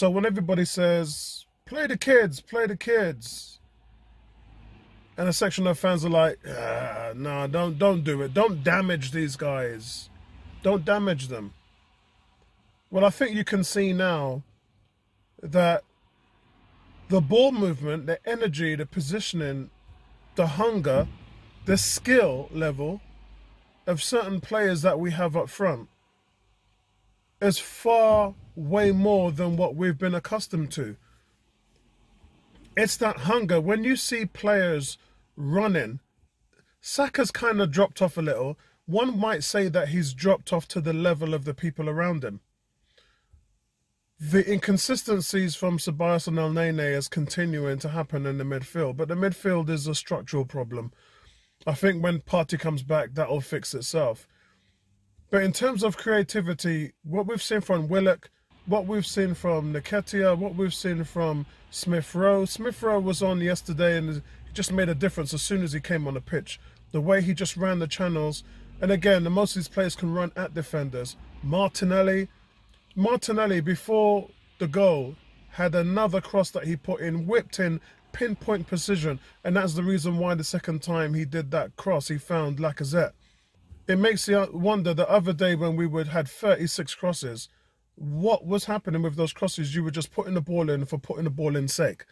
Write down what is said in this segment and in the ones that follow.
So when everybody says, play the kids, play the kids, and a section of fans are like, ah, no, don't don't do it. Don't damage these guys. Don't damage them. Well, I think you can see now that the ball movement, the energy, the positioning, the hunger, the skill level of certain players that we have up front is far way more than what we've been accustomed to. It's that hunger. When you see players running, Saka's kind of dropped off a little. One might say that he's dropped off to the level of the people around him. The inconsistencies from Ceballos and Elneny is continuing to happen in the midfield, but the midfield is a structural problem. I think when Partey comes back, that'll fix itself. But in terms of creativity, what we've seen from Willock, what we've seen from Nketiah, what we've seen from Smith Rowe. Smith Rowe was on yesterday and just made a difference as soon as he came on the pitch. The way he just ran the channels. And again, the most of these players can run at defenders. Martinelli. Martinelli, before the goal, had another cross that he put in, whipped in pinpoint precision. And that's the reason why the second time he did that cross, he found Lacazette. It makes you wonder the other day when we would had 36 crosses, what was happening with those crosses? You were just putting the ball in for putting the ball in sake.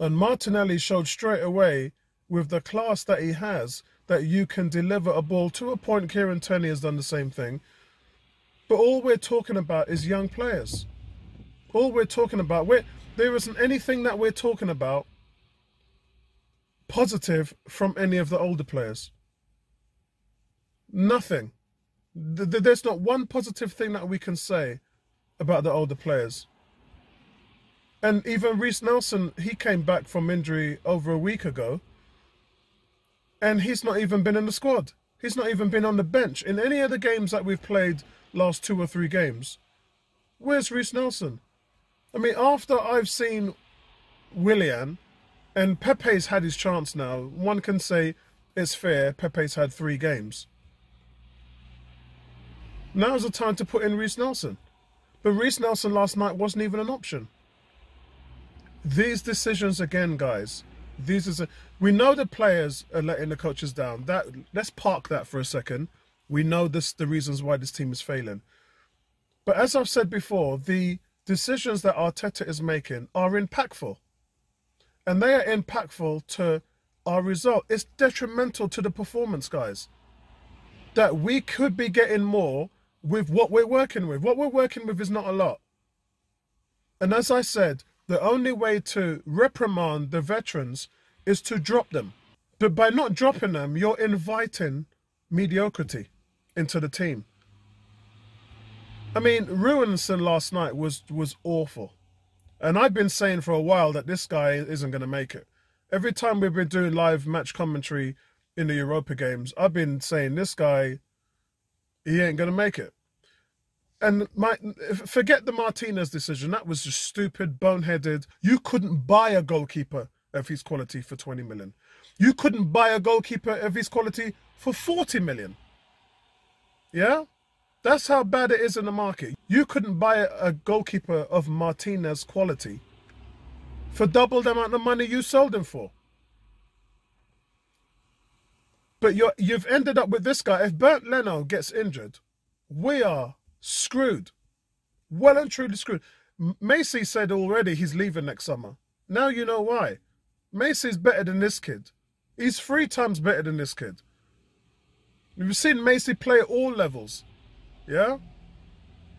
And Martinelli showed straight away with the class that he has that you can deliver a ball to a point. Kieran Tierney has done the same thing. But all we're talking about is young players. All we're talking about, we're, there isn't anything that we're talking about positive from any of the older players. Nothing. There's not one positive thing that we can say about the older players. And even Reiss Nelson, he came back from injury over a week ago. And he's not even been in the squad. He's not even been on the bench in any of the games that we've played last two or three games. Where's Reiss Nelson? I mean, after I've seen Willian, and Pepe's had his chance now, one can say it's fair, Pepe's had three games. Now's the time to put in Reiss Nelson. But Reiss Nelson last night wasn't even an option. These decisions again, guys. These is a, we know the players are letting the coaches down. That let's park that for a second. We know this the reasons why this team is failing. But as I've said before, the decisions that Arteta is making are impactful. And they are impactful to our result. It's detrimental to the performance, guys. That we could be getting more with what we're working with. What we're working with is not a lot. And as I said, the only way to reprimand the veterans is to drop them. But by not dropping them, you're inviting mediocrity into the team. I mean, Runarsson last night was was awful. And I've been saying for a while that this guy isn't going to make it. Every time we've been doing live match commentary in the Europa games, I've been saying this guy, he ain't going to make it. And my forget the Martinez decision. That was just stupid, boneheaded. You couldn't buy a goalkeeper of his quality for 20 million. You couldn't buy a goalkeeper of his quality for 40 million. Yeah? That's how bad it is in the market. You couldn't buy a goalkeeper of Martinez quality for double the amount of money you sold him for. But you have ended up with this guy. If Bernd Leno gets injured, we are screwed. Well and truly screwed. Macey said already he's leaving next summer. Now you know why. Macey's better than this kid. He's three times better than this kid. We've seen Macey play at all levels. Yeah?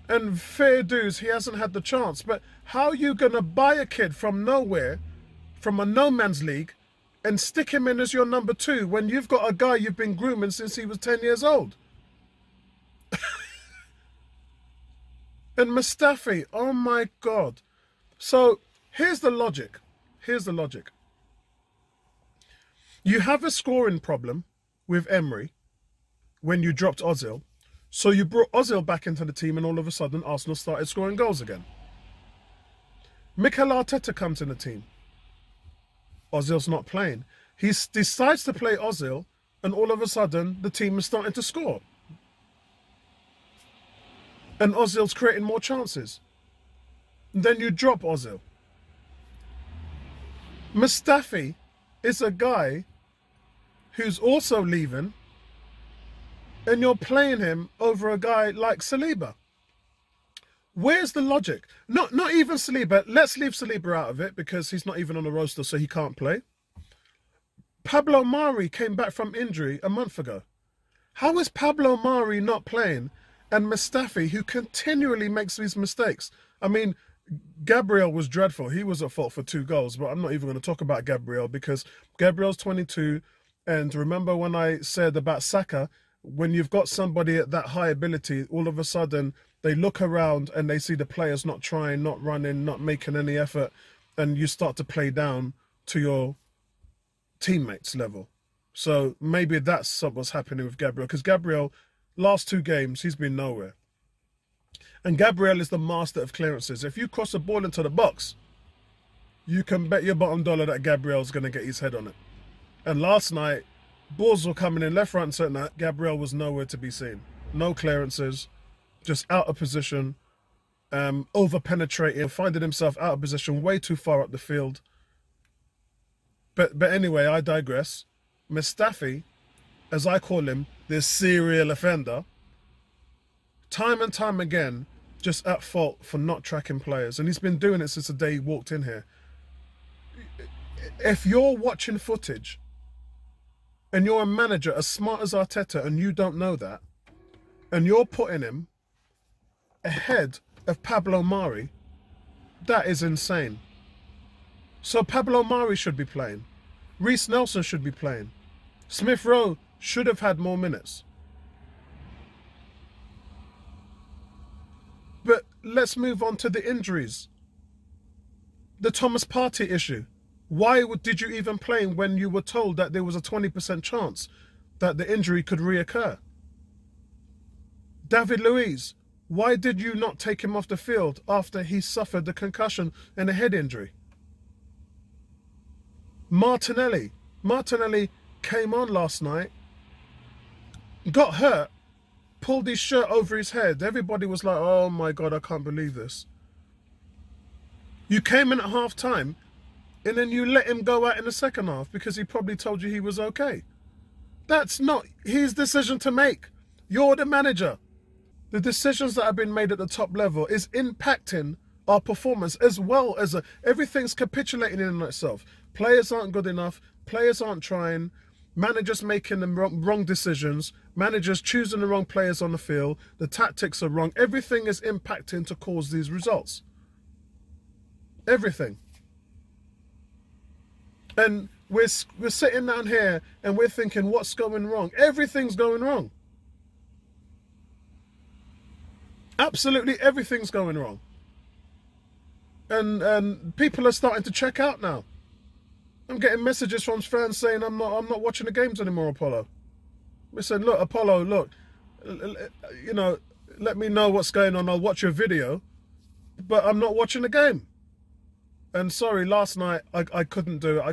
And fair dues, he hasn't had the chance. But how are you going to buy a kid from nowhere, from a no man's league, and stick him in as your number two when you've got a guy you've been grooming since he was 10 years old? And Mustafi, oh my God. So here's the logic. Here's the logic. You have a scoring problem with Emery when you dropped Ozil. So you brought Ozil back into the team and all of a sudden Arsenal started scoring goals again. Mikel Arteta comes in the team. Ozil's not playing. He decides to play Ozil and all of a sudden the team is starting to score. And Ozil's creating more chances. then you drop Ozil. Mustafi is a guy who's also leaving, and you're playing him over a guy like Saliba. Where's the logic? Not not even Saliba. Let's leave Saliba out of it because he's not even on the roster, so he can't play. Pablo Mari came back from injury a month ago. How is Pablo Mari not playing and Mustafi, who continually makes these mistakes? I mean, Gabriel was dreadful. He was at fault for two goals, but I'm not even going to talk about Gabriel because Gabriel's 22. And remember when I said about Saka, when you've got somebody at that high ability, all of a sudden they look around and they see the players not trying, not running, not making any effort, and you start to play down to your teammates level. So maybe that's what's happening with Gabriel because Gabriel, last two games, he's been nowhere. And Gabriel is the master of clearances. If you cross a ball into the box, you can bet your bottom dollar that Gabriel's going to get his head on it. And last night, balls were coming in left, right, and center. Gabriel was nowhere to be seen. No clearances, just out of position, um, over penetrating, finding himself out of position way too far up the field. But but anyway, I digress. Mustafi, as I call him, this serial offender, time and time again, just at fault for not tracking players. And he's been doing it since the day he walked in here. If you're watching footage and you're a manager as smart as Arteta and you don't know that, and you're putting him ahead of Pablo Mari, that is insane. So Pablo Mari should be playing. Reiss Nelson should be playing. Smith Rowe should have had more minutes. But let's move on to the injuries. The Thomas Partey issue. Why did you even play when you were told that there was a 20% chance that the injury could reoccur? David Luiz, why did you not take him off the field after he suffered the concussion and a head injury? Martinelli. Martinelli came on last night, got hurt, pulled his shirt over his head. Everybody was like, oh my God, I can't believe this. You came in at half time and then you let him go out in the second half because he probably told you he was okay. That's not his decision to make. You're the manager. The decisions that have been made at the top level is impacting our performance as well as a, everything's capitulating in itself. Players aren't good enough. Players aren't trying. Managers making the wrong, wrong decisions. Managers choosing the wrong players on the field. The tactics are wrong. Everything is impacting to cause these results. Everything. And we're, we're sitting down here and we're thinking, what's going wrong? Everything's going wrong. Absolutely everything's going wrong. And, and people are starting to check out now. I'm getting messages from fans saying I'm not I'm not watching the games anymore, Apollo. We said, look, Apollo, look, you know, let me know what's going on. I'll watch your video, but I'm not watching the game. And sorry, last night I, I couldn't do it.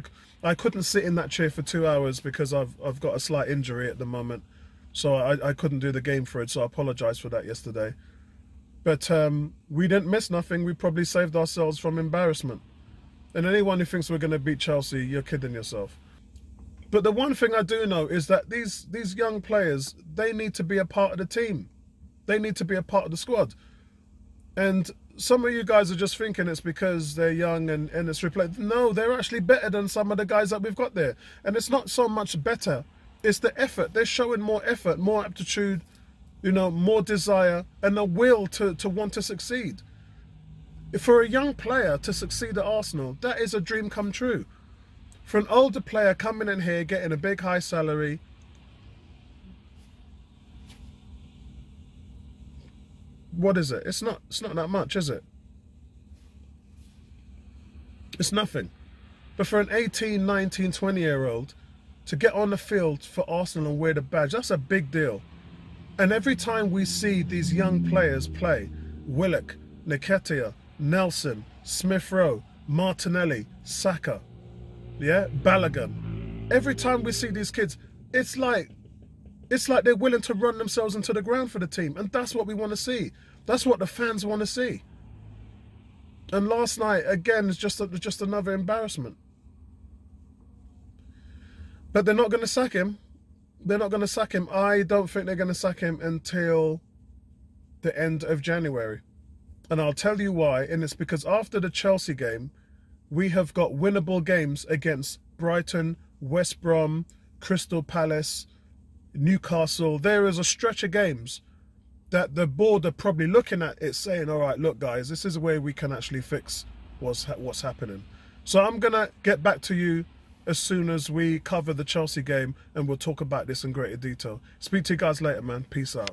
I, I couldn't sit in that chair for two hours because I've I've got a slight injury at the moment, so I, I couldn't do the game for it. So I apologise for that yesterday. But um, we didn't miss nothing. We probably saved ourselves from embarrassment. And anyone who thinks we're going to beat Chelsea, you're kidding yourself. But the one thing I do know is that these these young players, they need to be a part of the team. They need to be a part of the squad. And some of you guys are just thinking it's because they're young and, and it's replaced. No, they're actually better than some of the guys that we've got there. And it's not so much better. It's the effort. They're showing more effort, more aptitude, you know, more desire and a will to, to want to succeed for a young player to succeed at Arsenal, that is a dream come true. For an older player coming in here, getting a big high salary, what is it? It's not it's not that much, is it? It's nothing. But for an 18, 19, 20 year old to get on the field for Arsenal and wear the badge, that's a big deal. And every time we see these young players play, Willock, Nketiah, Nelson, Smith Rowe, Martinelli, Saka, yeah, Balogun. Every time we see these kids, it's like it's like they're willing to run themselves into the ground for the team, and that's what we want to see. That's what the fans want to see. And last night again is just a, just another embarrassment. But they're not going to sack him. They're not going to sack him. I don't think they're going to sack him until the end of January. And I'll tell you why. And it's because after the Chelsea game, we have got winnable games against Brighton, West Brom, Crystal Palace, Newcastle. There is a stretch of games that the board are probably looking at it saying, all right, look, guys, this is a way we can actually fix what's, what's happening. So I'm going to get back to you as soon as we cover the Chelsea game and we'll talk about this in greater detail. Speak to you guys later, man. Peace out.